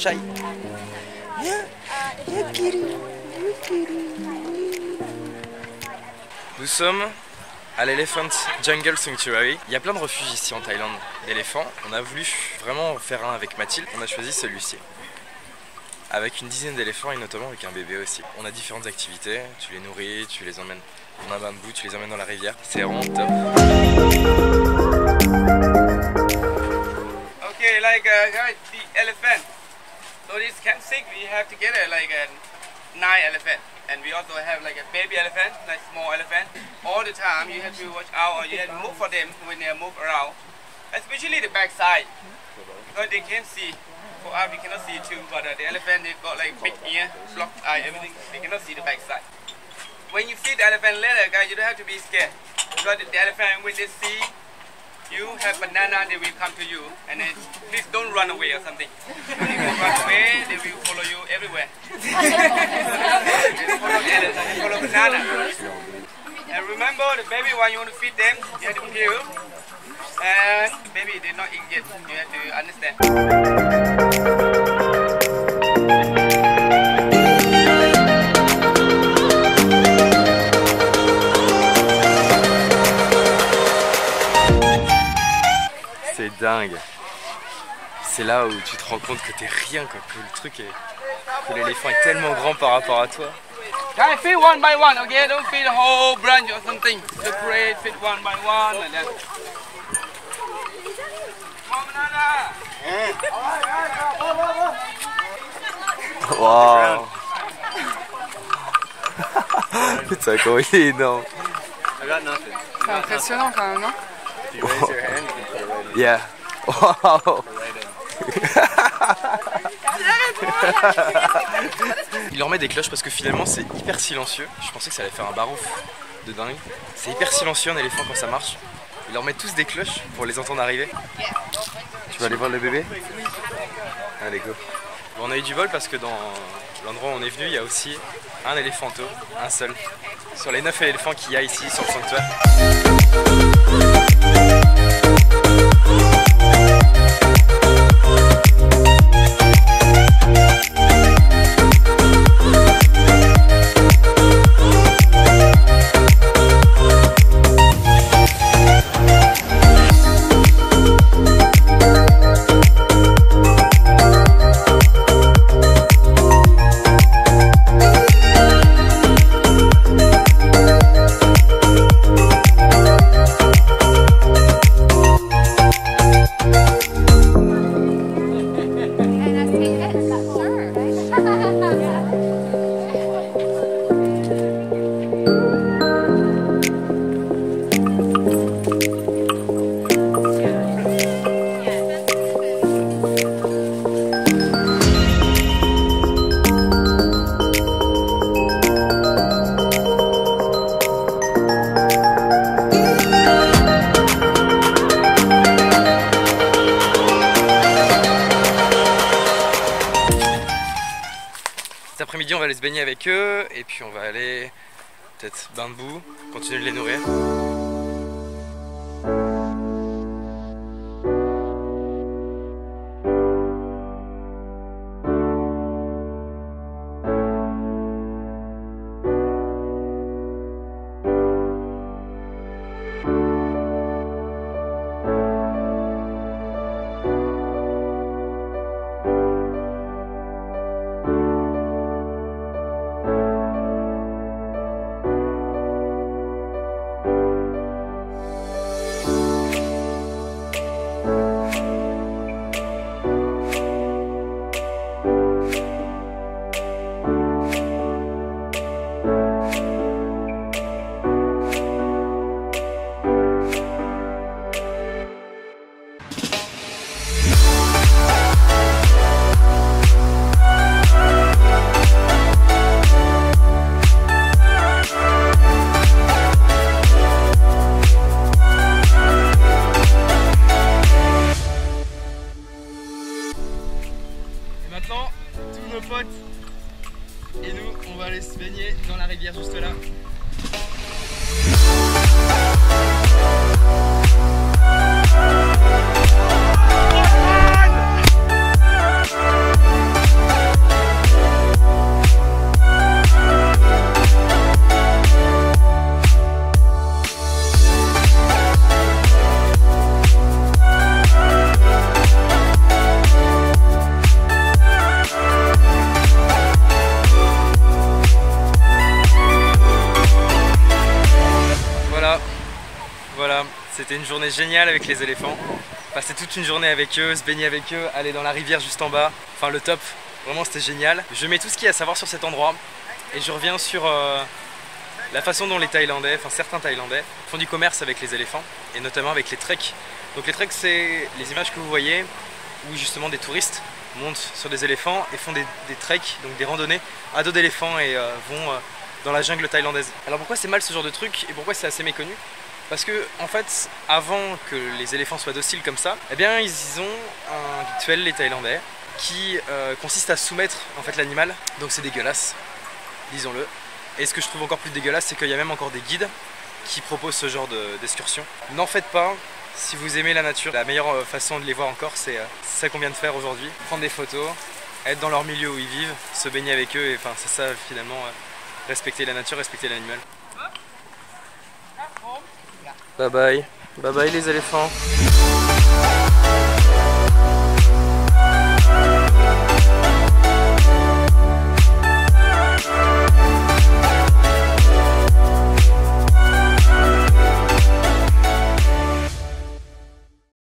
Kiri. Nous sommes à l'Elephant Jungle Sanctuary. Il y a plein de refuges ici en Thaïlande d'éléphants. On a voulu vraiment faire un avec Mathilde. On a choisi celui-ci. Avec une dizaine d'éléphants et notamment avec un bébé aussi. On a différentes activités. Tu les nourris, tu les emmènes dans un bambou, tu les emmènes dans la rivière. C'est vraiment top. Okay, like uh, the elephant. So this camp we have together like a nine elephant, and we also have like a baby elephant, like small elephant. All the time, you have to watch out, or you have to move for them when they move around, especially the back side, because they can't see. For us, we cannot see too, but uh, the elephant they got like big ear, blocked eye, everything. They cannot see the back side. When you see the elephant later, guys, you don't have to be scared, because the elephant when they see you have banana, they will come to you, and then please don't run away or something. If you run away, they will follow you everywhere. they follow they follow banana. And remember, the baby when you want to feed them, you have to peel. And baby did not eat yet. You have to understand. Dingue. C'est là où tu te rends compte que t'es rien, quoi, que le truc est. que l'éléphant est tellement grand par rapport à toi. Guys, feed one by one, okay? Don't feed the whole branch or something. Separate, feed one by one, like that. Waouh! Putain, comment il est énorme! C'est impressionnant quand même, non? In. Yeah! Il leur met des cloches parce que finalement c'est hyper silencieux. Je pensais que ça allait faire un barouf de dingue. C'est hyper silencieux un éléphant quand ça marche. Il leur met tous des cloches pour les entendre arriver. Tu vas aller voir le bébé? Allez go. Bon, on a eu du vol parce que dans l'endroit où on est venu, il y a aussi un éléphanto, un seul. Sur les 9 éléphants qu'il y a ici sur le sanctuaire. On va aller se baigner avec eux et puis on va aller peut-être bain de boue, continuer de les nourrir. Tous nos potes et nous, on va aller se baigner dans la rivière juste là. C'était une journée géniale avec les éléphants. Passer toute une journée avec eux, se baigner avec eux, aller dans la rivière juste en bas. Enfin le top, vraiment c'était génial. Je mets tout ce qu'il y a à savoir sur cet endroit et je reviens sur euh, la façon dont les Thaïlandais, enfin certains Thaïlandais, font du commerce avec les éléphants et notamment avec les treks. Donc les treks c'est les images que vous voyez où justement des touristes montent sur des éléphants et font des, treks, donc des randonnées à dos d'éléphants et euh, vont euh, dans la jungle thaïlandaise. Alors pourquoi c'est mal ce genre de truc et pourquoi c'est assez méconnu? Parce que en fait, avant que les éléphants soient dociles comme ça, eh bien ils ont un rituel les Thaïlandais qui euh, consiste à soumettre en fait l'animal. Donc c'est dégueulasse, disons-le. Et ce que je trouve encore plus dégueulasse, c'est qu'il y a même encore des guides qui proposent ce genre de- d'excursion. N'en faites pas. Si vous aimez la nature, la meilleure euh, façon de les voir encore, c'est euh, c'est ça qu'on vient de faire aujourd'hui. Prendre des photos, être dans leur milieu où ils vivent, se baigner avec eux, et enfin c'est ça finalement, respecter la nature, respecter l'animal. Bye bye, bye bye les éléphants.